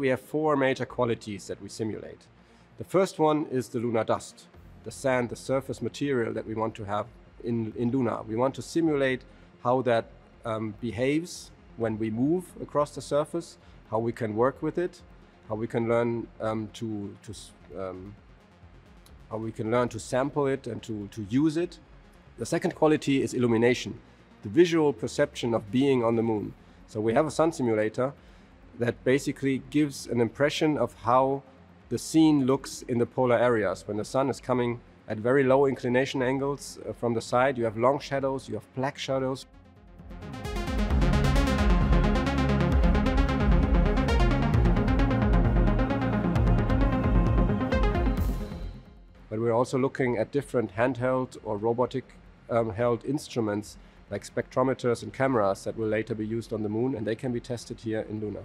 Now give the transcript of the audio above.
We have four major qualities that we simulate. The first one is the lunar dust, the sand, the surface material that we want to have in, in Luna. We want to simulate how that um, behaves when we move across the surface, how we can work with it, how we can learn um, to, to um, how we can learn to sample it and to, to use it. The second quality is illumination, the visual perception of being on the moon. So we have a sun simulator that basically gives an impression of how the scene looks in the polar areas. When the sun is coming at very low inclination angles uh, from the side, you have long shadows, you have black shadows. But we're also looking at different handheld or robotic um, held instruments like spectrometers and cameras that will later be used on the moon and they can be tested here in Luna.